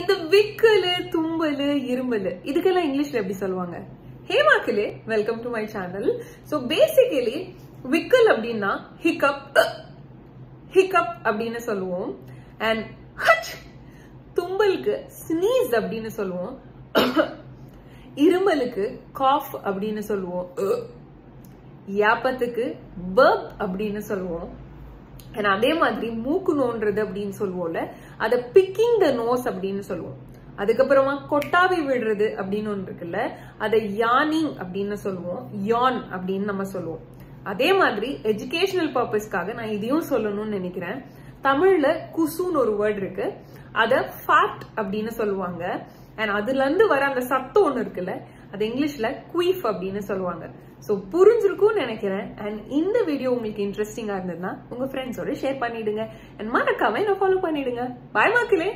இந்த விக்கலு தும்பலு இரும்பலு இதுக்கெல்லாம் இங்கிலீஷ்ல எப்படி சொல்லுவாங்க? ஹே மக்களே welcome to my channel so basically விக்கல் அப்படின்னா ஹிக்கப் ஹிக்கப் அப்படின்னு சொல்லுவோம். அண்ட் ஹச் தும்பலுக்கு ஸ்னீஸ் அப்படின்னு சொல்லுவோம். இருமலுக்கு காஃப் அப்படின்னு சொல்லுவோம். யாப்பத்துக்கு பர்ப் அப்படின்னு சொல்லுவோம். அதே மாதிரி மூக்கு நோன்றது அப்படின்னு சொல்லுவோம்ல அத பிக்கிங் த நோஸ் அப்படின்னு சொல்லுவோம் அதுக்கப்புறமா கொட்டாவி விடுறது அப்படின்னு ஒன்று இருக்குல்ல அதை யானிங் அப்படின்னு சொல்லுவோம் யான் அப்படின்னு நம்ம சொல்லுவோம் அதே மாதிரி எஜுகேஷனல் பர்பஸ்க்காக நான் இதையும் சொல்லணும்னு நினைக்கிறேன். தமிழ்ல குசுன்னு ஒரு வேர்ட் இருக்கு. அத ஃபேட் அப்படின்னு சொல்லுவாங்க. அண்ட் அதுல இருந்து வர அந்த சத்தம் ஒண்ணு இருக்குல்ல அது இங்கிலீஷ்ல குயிஃப் அப்படின்னு சொல்லுவாங்க. சோ புரிஞ்சிருக்கும்னு நினைக்கிறேன். அண்ட் இந்த வீடியோ உங்களுக்கு இன்ட்ரெஸ்டிங்கா இருந்ததுன்னா உங்க ஃப்ரெண்ட்ஸோட ஷேர் பண்ணிடுங்க. அண்ட் மறக்காம என்ன ஃபாலோ பண்ணிடுங்க. பாய் மக்களே.